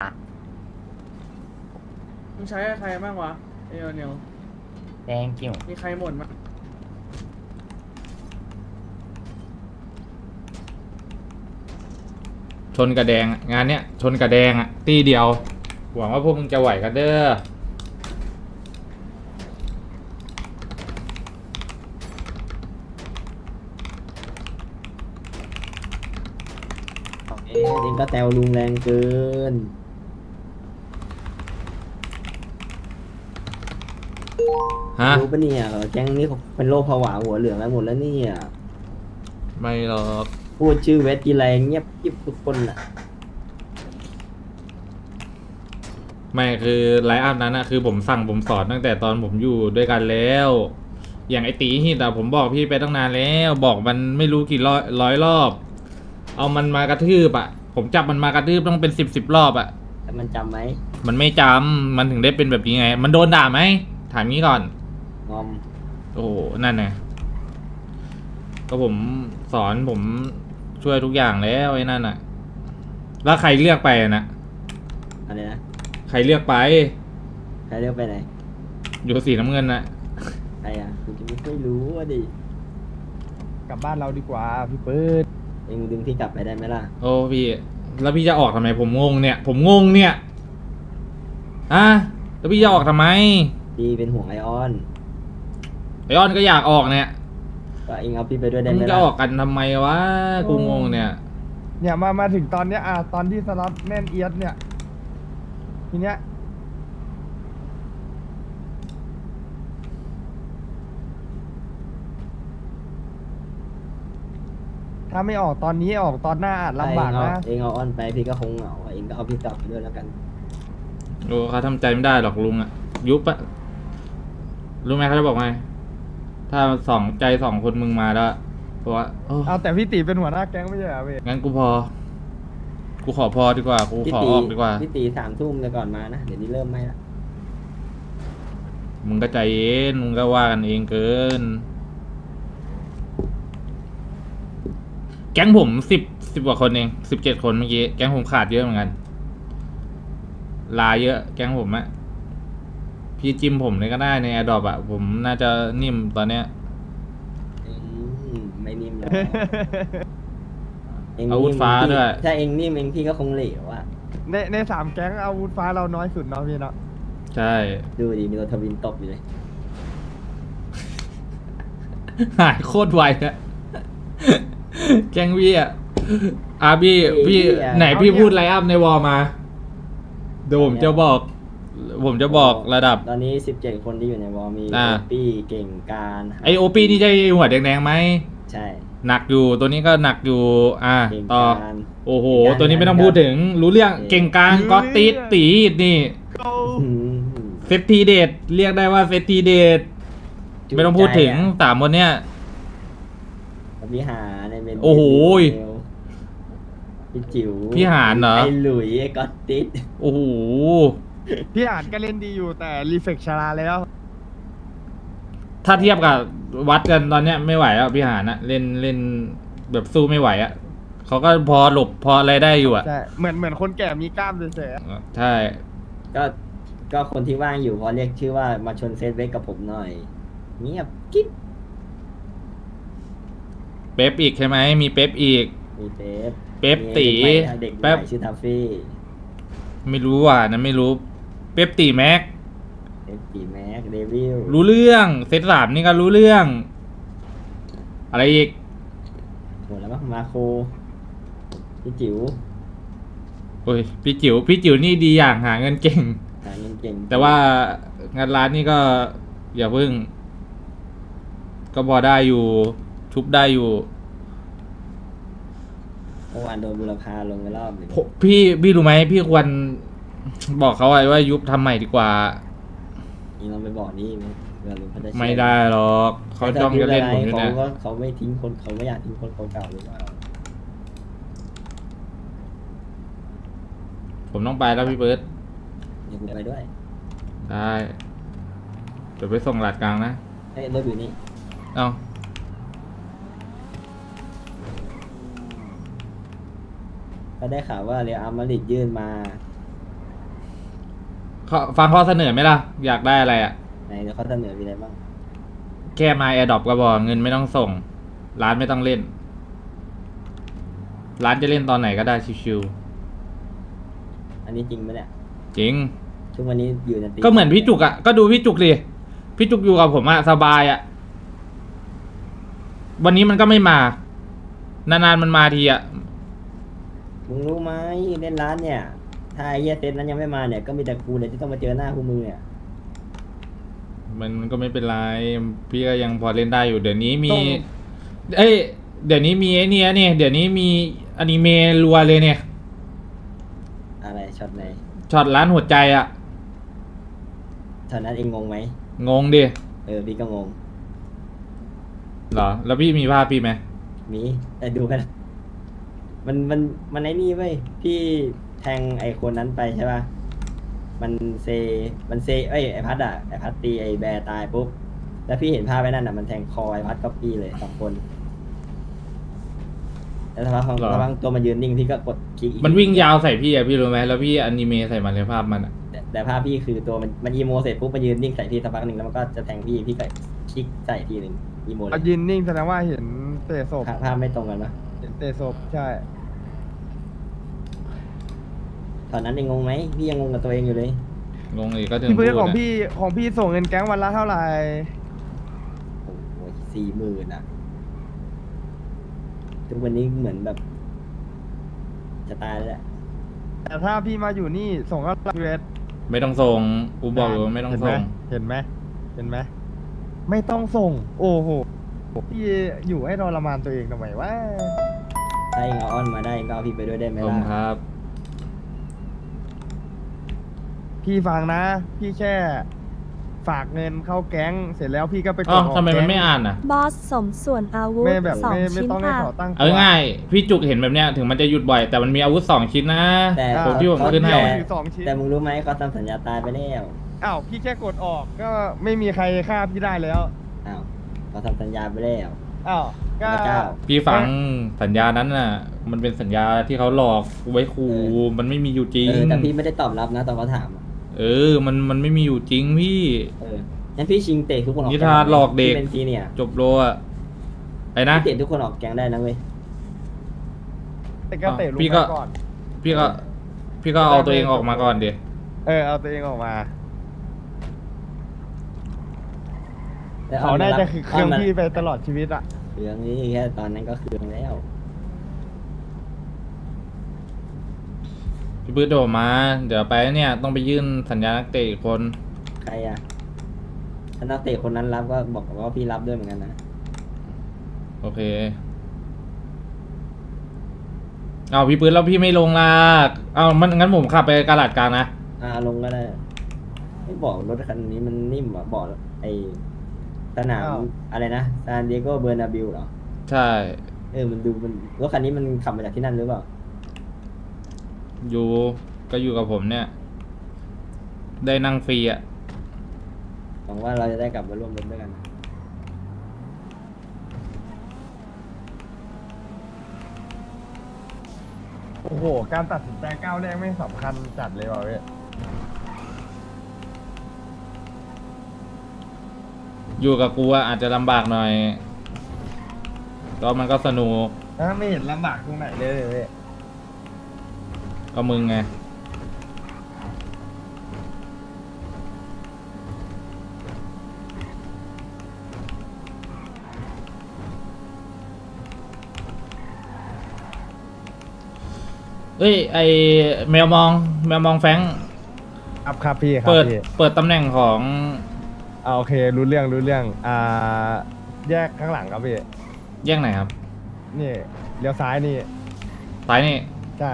มึงใช้ใครบ้างวะเอลเนียว thank you มีใครหมดมั้งชนกระแดงอะงานเนี้ยชนกระแดงอะตีเดียว หวังว่าพวกมึงจะไหวกันเด้อเอ๊ะเองก็แซวลุงแรงเกิน ฮะ รู้ปะเนี่ยแก๊งนี้เขาเป็นโรคผวาหัวเหลืองแล้วหมดแล้วเนี่ยไม่หรอกพูดชื่อเวทกีแรงเงียบยิบทุกคนอะ ไม่คือไลฟ์อัพนั้นอะคือผมสั่งผมสอนตั้งแต่ตอนผมอยู่ด้วยกันแล้ว อย่างไอตีฮิตอะผมบอกพี่ไปตั้งนานแล้ว บอกมันไม่รู้กี่ร้อยร้อยรอบ เอามันมากระทืบอะผมจับมันมากระทืบต้องเป็นสิบสิบรอบอะแต่มันจำไหม มันไม่จำมันถึงได้เป็นแบบนี้ไง มันโดนด่าไหมถามงี้ก่อน งอม โอ้โห นั่นไงก็ผมสอนผมช่วยทุกอย่างแล้วไอ้นั่นอะแล้วใครเลือกไปอะนะอะไรนะ ใครเลือกไป ใครเรียกไปไหน อยู่สีน้ำเงินนะใครอะคุณจะไม่ค่อยรู้อะดิ กลับบ้านเราดีกว่าพี่ปื๊ดเองดึงพี่กลับไปได้ไหมล่ะ โอ้พี่ แล้วพี่จะออกทำไมผมงงเนี่ย ผมงงเนี่ยอะแล้วพี่จะออกทำไม พี่เป็นห่วงไอออน ไอออนก็อยากออกเนี่ยก็เองเอาพี่ไปด้วยได้มึไหมงจะล่ะออกกันทำไมวะกูงงเนี่ย เนี่ยมามาถึงตอนเนี้ยอะตอนที่สล็อตแน่นเอียดเนี่ยทีเนี้ยถ้าไม่ออกตอนนี้ออกตอนหน้าอาจลำบากเองนะเอาเองเอาออนไปพี่ก็คงเหงาอะเองก็เอาพี่กลับไปด้วยแล้วกันโอ้เขาทำใจไม่ได้หรอกลุงอะยุบอะรู้ไหมเขาจะบอกไง ถ้าสองใจสองคนมึงมาแล้วเพราะว่าโอ้เอาแต่พี่ตีเป็นหัวหน้าแก๊งไม่ใช่เหรอเว้ยงั้นกูพอ กูขอพอดีกว่า กูพี่ขอตีออกดีกว่า พี่ตีสามทุ่มเลยก่อนมานะ เดี๋ยวนี้เริ่มไม่ละมึงก็ใจเย็น มึงก็ว่ากันเองเกิน แก๊งผมสิบสิบกว่าคนเองสิบเจ็ดคนเมื่อกี้ แก๊งผมขาดเยอะเหมือนกัน ลาเยอะ แก๊งผมอะ พี่จิมผมเลยก็ได้ในแอดดอปอะผมน่าจะนิ่มตอนเนี้ยอืมไม่นิ่มหรอกเงอาวุธฟ้านิ่มด้วย ถ้าเองนิ่มเองพี่ก็คงเหลวอะ ในในสามแก๊งอาวุธฟ้าเราน้อยสุดเนาะพี่เนาะใช่ ดูดิมีรถทวินตกอยู่เลย หายโคตรไวอะแก๊งพี่อะอาพี่ พี่ไหนพี่พูดไลน์อัพในวอลมาเดี๋ยวผมจะบอก ผมจะบอกระดับ ตอนนี้สิบเจ็ดคนที่อยู่ในวอลมีอ่าโอปี้เก่งการไอโอปีนี่ใช่หัวแดงๆไหมใช่หนักอยู่ตัวนี้ก็หนักอยู่อ่าเก่งต่อ การ โอ้โห เก่งการตัวนี้ไม่ต้องพูดถึงรู้เรื่องเก่ง เก่งกลางก็ติดตีดนี่อืมเซตทีเดทเรียกได้ว่าเซตทีเดทไม่ต้องพูดถึงสามคนเนี้ยพี่หาในเมนโอ้โหพี่จิ๋วพี่หารเหรอ ไอหลุยไอก็อตติดโอ้โห พี่อ่านก็เล่นดีอยู่แต่รีเฟกชาราแล้ว ถ้าเทียบกับวัดกันตอนเนี้ยไม่ไหวแล้วพี่หานะเล่นเล่นแบบสู้ไม่ไหวอะเขาก็พอหลบพออะไรได้อยู่อะใช่เหมือนเหมือนคนแก่มีกล้ามเฉยๆอะใช่ ก็ก็คนที่ว่างอยู่พอเรียกชื่อว่ามาชนเซตเวกกับผมหน่อยเงียบกิ๊บเป๊ปอีกใช่ไหมมีเป๊ปอีก มีเป๊ปเป๊ปตีมีเด็กใหม่เด็กใหแป๊บม่ชื่อทัฟฟี่ ไม่รู้ว่ะนะไม่รู้ เป๊ปตีแม็กเป๊ปตีแม็กเดวิลรู้เรื่องเซตสามนี่ก็รู้เรื่อง อะไรอีกหมดแล้วมั้งมาโคพี่จิ๋วโอ้ยพี่จิ๋วพี่จิ๋วนี่ดีอย่างหาเงินเก่ง หาเงินเก่งแต่ว่างานร้านนี่ก็อย่าเพิ่ง ก็พอได้อยู่ชุบได้อยู่เมื่อวานโดนบุรพาลงไปรอบหนึ่งผมพี่พี่รู้ไหมพี่ควร บอกเขาไว้ว่ายุบทำใหม่ดีกว่า นี่เราไปบอกนี่ไหมเผื่อลุงเขาจะเชื่อไม่ได้หรอกเขาจ้องจะเล่นผมอยู่เขาเนี่ยก็เขาไม่ทิ้งคนเขาไม่อยากทิ้งคนเก่าๆหรือเปล่าผมต้องไปแล้วพี่เบิร์ตเดี๋ยวกูไปด้วยได้เดี๋ยวไปส่งหลัดกลางนะเฮ้ยรถอยู่นี่เอาก็ได้ข่าวว่าเรียอาร์มาริดยื่นมา ขอฟังข้อเสนอไหมล่ะ อยากได้อะไรอะ ไหนเดี๋ยวเขาเสนอมีอะไรบ้างแค่มา airdrop ก็บอกเงินไม่ต้องส่ง ร้านไม่ต้องเล่น ร้านจะเล่นตอนไหนก็ได้ chillอันนี้จริงไหมเนี่ยๆจริง ทุกวันนี้อยู่ในตีก็เหมือนพี่จุกอะก็ดูพี่จุกดิพี่จุกอยู่กับผมอะสบายอะ วันนี้มันก็ไม่มา นานๆมันมาทีอะ มึงรู้ไหมเล่นร้านเนี่ย ถ้าไอ้เหี้ยเซตนั้นยังไม่มาเนี่ยก็มีแต่กูเลยที่ต้องมาเจอหน้าพวกมึงเนี่ยมันก็ไม่เป็นไรพี่ก็ยังพอเล่นได้อยู่เดี๋ยวนี้มีต้องเอ้ยเดี๋ยวนี้มีไอ้เนี่ยเนี่ยเดี๋ยวนี้มีอนิเมะรัวเลยเนี่ยอะไรช็อตไหนช็อตร้านหัวใจอะช็อตนั้นเองงงไหมงงดิเออพี่ก็งงเหรอ แล้วพี่มีภาพพี่ไหมมีแต่ดูกัน มันมันมันไอ้นี่เว้ยพี่แท งไอ้คนนั้นไปใช่ป่ะ มันเซ มันเซ เอ้ยไอ้พัดอะไอ้พัดตีไอ้แบร์ตายปุ๊บ แล้วพี่เห็นภาพไว้นั่นอะมันแทงคอไอ้พัดก็ปี้เลยสองคน แล้วสักพักของเหรอ สักพักตัวมันยืนนิ่งพี่ก็กดคลิกอีกมันวิ่งยาวใส่พี่อะพี่รู้ไหมแล้วพี่อนิเมะใส่มันเลยภาพมันอะแต่แต่ภาพพี่คือตัวมันมันอีโมเสร็จปุ๊บมันยืนนิ่งใส่พี่สักพักหนึ่งแล้วมันก็จะแทงพี่พี่ก็คลิกใส่ทีหนึ่งอีโมเลเอายยืนนิ่งแสดงว่าเห็นเตะศพภาพภาพไม่ตรงกันปะเห็นเตะศพใช่ ตอนนั้นเองงงไหมพี่ยังงงกับตัวเองอยู่เลยงงอีกก็ถึงพี่พูพื้นดของอะพี่ของพี่ส่งเงินแก๊งวันละเท่าไหร่โอ้โหสี่หมื่นอะทุกวันนี้เหมือนแบบ จะตายแล้วแหละแต่ถ้าพี่มาอยู่นี่ส่งก็รับเวสไม่ต้องส่งกูบอกเลยว่าไม่ต้องส่งเห็นไหมเห็นไหมไม่ต้องส่ง โอ้โหพี่อยู่ให้ทรมานตัวเองทำไมวะ ถ้าเองเอาอ้อนมาได้เองก็เอาพี่ไปด้วยได้ไหมขอบล่ะคุณครับ พี่ฟังนะ พี่แค่ฝากเงินเข้าแก๊งเสร็จแล้วพี่ก็ไปกอ๋อดออกทำไมมันแก๊งไม่อ่านอะ บอสสมส่วนอาวุธไม่แบบสองไม่ไม่ชิ้นต้องให้ค่ะเขาตั้งเอาง่ายๆพี่จุกเห็นแบบเนี้ยถึงมันจะหยุดบ่อยแต่มันมีอาวุธสองชิ้นนะ แต่อ่าผมที่ผมเขาขึ้นให้เดียวแต่ถือสองชิ้นแต่มึงรู้ไหมเขาทำสัญญาตายไปแล้วอ้าวพี่แค่กดออกก็ไม่มีใครฆ่าพี่ได้แล้วอ้าวเขาทำสัญญาไปแล้วอ้าวก็ พระเจ้า พี่ฟังสัญญานั้นน่ะ มันเป็นสัญญาที่เขาหลอกไว้ขู่เออมันไม่มีอยู่จริง เออแต่พี่ไม่ได้ตอบรับนะตอนเขาถามอะ เออ มันมันไม่มีอยู่จริงพี่ เอองั้นพี่ชิงเตะทุกคนออกนิทานหลอกเด็กพี่เป็นซีเนี่ยจบโลอะไอ้นะ พี่เตะทุกคนออกแกงได้นะเว้ย แต่ก็เตะลูกพี่ก็ ไปก่อน พี่ก็ พี่ก็เอาตัวเองออกมาก่อนดิเออ เอาตัวเองออกมาแล้วเขาน่าจะคือเครื่องามาพี่ไปตลอดชีวิตอะเครื่องนี้แค่ตอนนั้นก็เครื่องแล้ว พี่ปื้ดโดดมา เดี๋ยวไปเนี่ยต้องไปยื่นสัญญานักเตะอีกคน ใครอะถ้านักเตะคนนั้นรับก็บอกว่าพี่รับด้วยเหมือนกันนะ โอเคเอาพี่ปื้ดแล้วพี่ไม่ลงล่ะเอามันงั้นผมขับไป garage กลางนะ อ่าลงก็ได้ ไม่บอกรถคันนี้มันนิ่มอะบอกไอสนามอ้าว อะไรนะซานติอาโกเบอร์นาบิวเหรอ ใช่ เออมันดูมันรถคันนี้มันขับมาจากที่นั่นหรือเปล่า อยู่ก็อยู่กับผมเนี่ย ได้นั่งฟรีอะหวังว่าเราจะได้กลับมาร่วมรถด้วยกันนะโอ้โห การตัดสินใจก้าวแรกไม่สำคัญจัดเลยว่ะเว้ยอยู่กับกูอะอาจจะลำบากหน่อยก็มันก็สนุกถ้าไม่เห็นลำบากตรงไหนเลยเว้ย ก็มึงไงเอ้ยไอแมวมองแมวมองแฟรงค์ครับครับพี่ครับเปิดพี่เปิดตำแหน่งของอ่าโอเค รู้เรื่องรู้เรื่องอ่าแยกข้างหลังครับพี่แยกไหนครับ นี่เลี้ยวซ้ายนี่ซ้ายนี่ ใช่